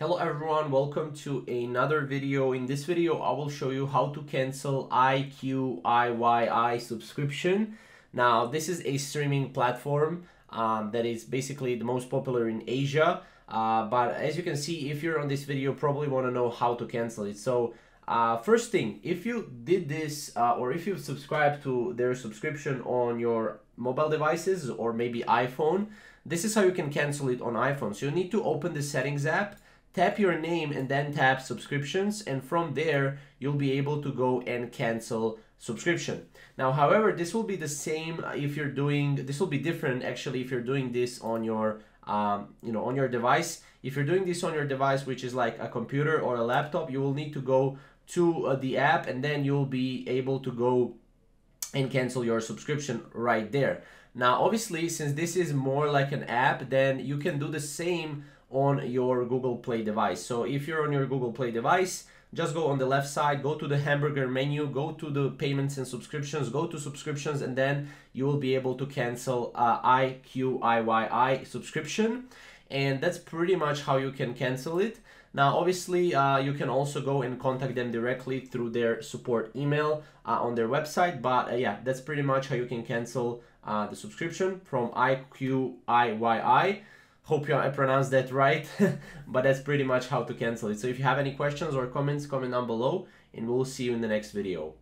Hello everyone, welcome to another video. In this video, I will show you how to cancel IQIYI subscription. Now, this is a streaming platform um, that is basically the most popular in Asia. Uh, but as you can see, if you're on this video, probably want to know how to cancel it. So uh, first thing, if you did this uh, or if you've subscribed to their subscription on your mobile devices or maybe iPhone, this is how you can cancel it on iPhone. So you need to open the settings app tap your name and then tap subscriptions and from there you'll be able to go and cancel subscription. Now however this will be the same if you're doing this will be different actually if you're doing this on your um, you know on your device. If you're doing this on your device which is like a computer or a laptop you will need to go to uh, the app and then you'll be able to go and cancel your subscription right there. Now obviously since this is more like an app then you can do the same on your Google Play device. So if you're on your Google Play device, just go on the left side, go to the hamburger menu, go to the payments and subscriptions, go to subscriptions, and then you will be able to cancel uh, IQIYI subscription. And that's pretty much how you can cancel it. Now, obviously, uh, you can also go and contact them directly through their support email uh, on their website. But uh, yeah, that's pretty much how you can cancel uh, the subscription from IQIYI. Hope I pronounced that right, but that's pretty much how to cancel it. So if you have any questions or comments, comment down below and we'll see you in the next video.